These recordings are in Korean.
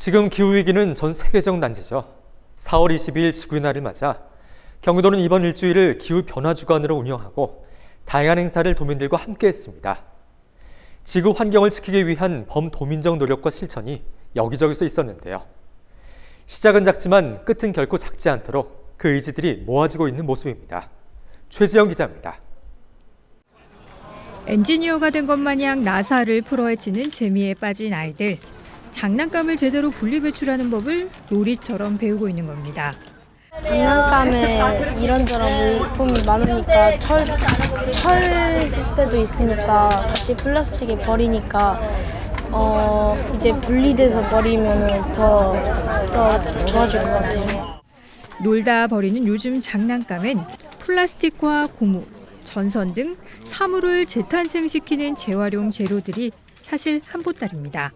지금 기후위기는 전 세계적 난제죠. 4월 22일 지구의 날을 맞아 경기도는 이번 일주일을 기후변화 주간으로 운영하고 다양한 행사를 도민들과 함께 했습니다. 지구 환경을 지키기 위한 범도민적 노력과 실천이 여기저기서 있었는데요. 시작은 작지만 끝은 결코 작지 않도록 그 의지들이 모아지고 있는 모습입니다. 최지영 기자입니다. 엔지니어가 된 것 마냥 나사를 풀어헤치는 재미에 빠진 아이들. 장난감을 제대로 분리배출하는 법을 놀이처럼 배우고 있는 겁니다. 장난감에 이런저런 물품이 많으니까 철, 철새도 있으니까 같이 플라스틱에 버리니까 어 이제 분리돼서 버리면 더, 더 좋아질 것 같아요. 놀다 버리는 요즘 장난감엔 플라스틱과 고무, 전선 등 사물을 재탄생시키는 재활용 재료들이 사실 한보따리입니다.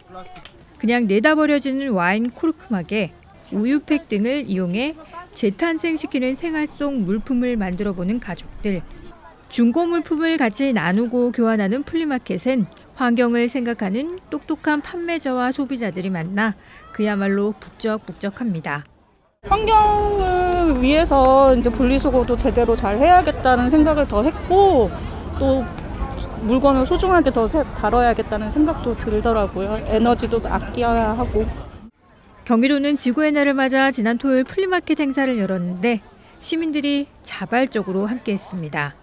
그냥 내다 버려지는 와인 코르크막에 우유팩 등을 이용해 재탄생시키는 생활 속 물품을 만들어 보는 가족들. 중고 물품을 같이 나누고 교환하는 플리마켓엔 환경을 생각하는 똑똑한 판매자와 소비자들이 만나 그야말로 북적북적합니다. 환경을 위해서 이제 분리수거도 제대로 잘 해야겠다는 생각을 더 했고 또 물건을 소중하게 더 다뤄야겠다는 생각도 들더라고요. 에너지도 아껴야 하고. 경기도는 지구의 날을 맞아 지난 토요일 플리마켓 행사를 열었는데 시민들이 자발적으로 함께했습니다.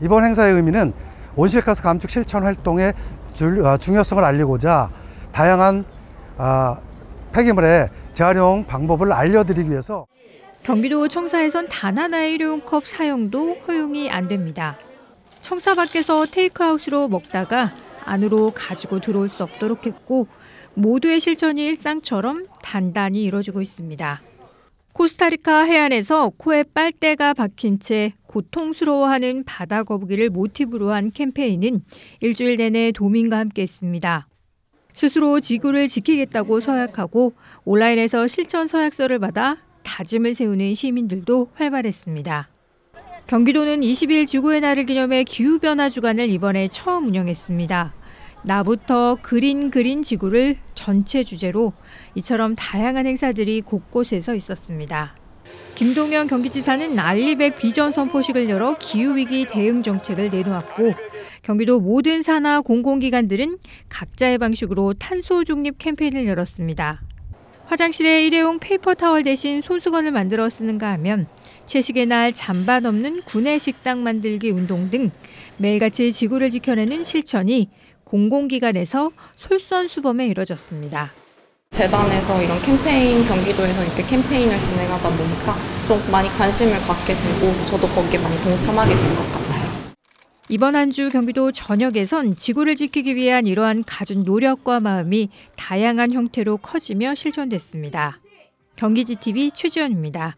이번 행사의 의미는 온실가스 감축 실천 활동의 어, 중요성을 알리고자 다양한 아, 폐기물의 재활용 방법을 알려드리기 위해서 경기도 청사에선 단 하나의 일회용 컵 사용도 허용이 안 됩니다. 청사 밖에서 테이크아웃으로 먹다가 안으로 가지고 들어올 수 없도록 했고 모두의 실천이 일상처럼 단단히 이루어지고 있습니다. 코스타리카 해안에서 코에 빨대가 박힌 채 고통스러워하는 바다 거북이를 모티브로 한 캠페인은 일주일 내내 도민과 함께 했습니다. 스스로 지구를 지키겠다고 서약하고 온라인에서 실천 서약서를 받아 다짐을 세우는 시민들도 활발했습니다. 경기도는 22일 지구의 날을 기념해 기후변화 주간을 이번에 처음 운영했습니다. 나부터 그린 그린 지구를 전체 주제로 이처럼 다양한 행사들이 곳곳에서 있었습니다. 김동연 경기지사는 RE100 비전 선포식을 열어 기후위기 대응 정책을 내놓았고 경기도 모든 산하 공공기관들은 각자의 방식으로 탄소 중립 캠페인을 열었습니다. 화장실에 일회용 페이퍼 타월 대신 손수건을 만들어 쓰는가 하면 채식의 날 잔반 없는 구내 식당 만들기 운동 등 매일같이 지구를 지켜내는 실천이 공공기관에서 솔선수범에 이뤄졌습니다. 재단에서 이런 캠페인 경기도에서 이렇게 캠페인을 진행하다 보니까 좀 많이 관심을 갖게 되고 저도 거기에 많이 동참하게 된 것 같아요. 이번 한 주 경기도 전역에선 지구를 지키기 위한 이러한 가진 노력과 마음이 다양한 형태로 커지며 실천됐습니다. 경기지TV 최지연입니다.